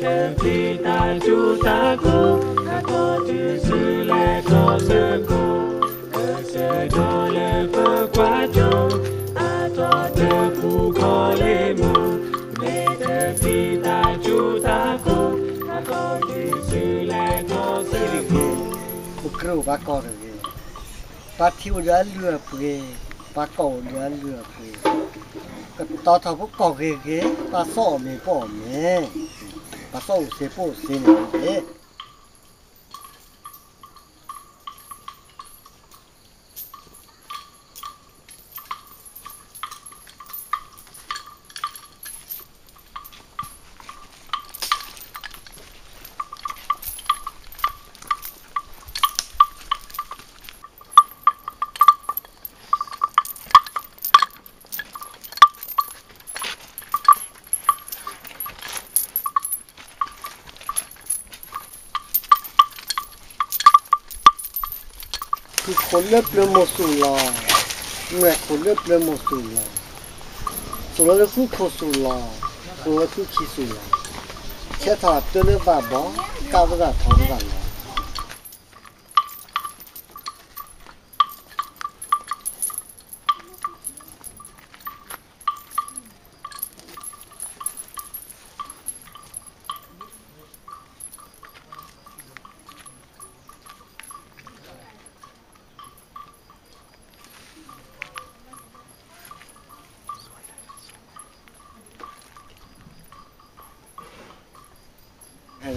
Sempita cutaku Aku disile kau sembuh Kedole pekwajo Atau tepu kolemu Metepita cutaku Aku disile kau sembuh Kukru bakor Pati udah lừa bề Bà cổ lừa lừa bề Tao thảo bố cổ ghê ghê Bà sổ mê bỏ mê pasal siapa sini eh تو کل مسولا نه کل مسولا سولا سو کسولا سولا تو کسولا چه تابتن بابا قبضه تابتن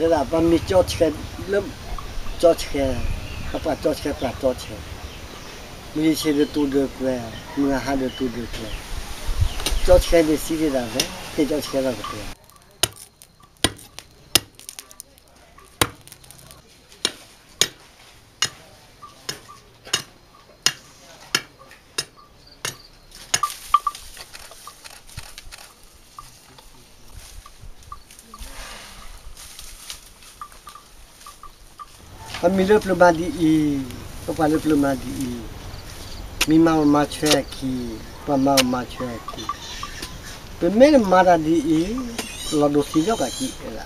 sẽ bỏ sẽ mày. คือคนเล็บเริ่มหมดสุดละเมื่อคนเล็บเริ่มหมดสุดละสุดแล้วคือคนสุดละคนละคือขี้สุดละแค่ถอดตัวเล็บว่าบอก้าวก็ท้องกันละ rồi là bà mi cho chơi lắm cho chơi các bạn cho chơi bạn cho chơi mi chơi được tu được về mi hai được tu được về cho chơi để xí đi ra về thì cho chơi là được về มันมีเ Família Plumadi e o pai Plumadi e mima o macho aqui, pama o macho aqui. Primeiro mara de e lodo filho aqui era.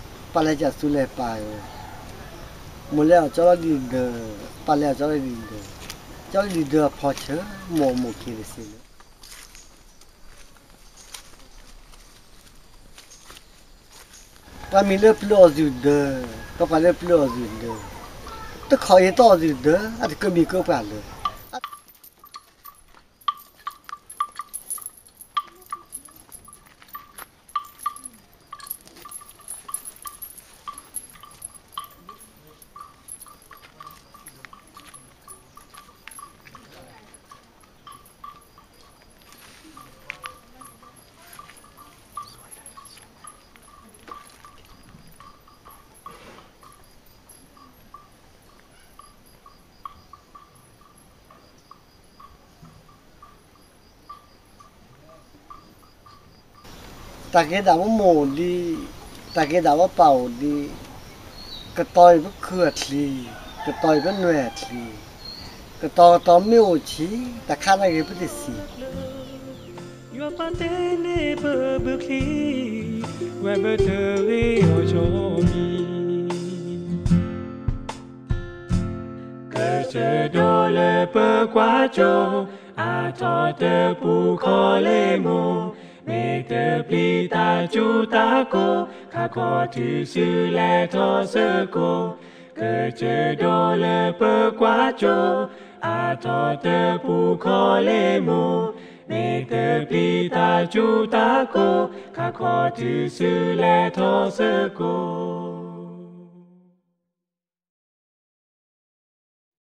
palhaça sulle paio. Mulher chala di de chala di de. Chala di de mo mo kire sile. Kami le plus de, kapa le plus du de. Te khoye to de, ko. Ta lên một ba lẽ giờ xuống lên ba đi cái tôi lẽ cho thì cái tôi cho nó đi cái to to miêu chí ta khác là cái bất lớp gì được có phải lớp lúa gì được tất khỏi to gì được à เมเตอร์ปลีตาจูตาโกข้าขอถือชื่อและทอเสอโก เกิดเจอโดเลเปอร์กว่าโจ อาทอเตอปูคอเลโม เมเตอร์ปลีตาจูตาโกข้าขอถือชื่อและทอเสอโก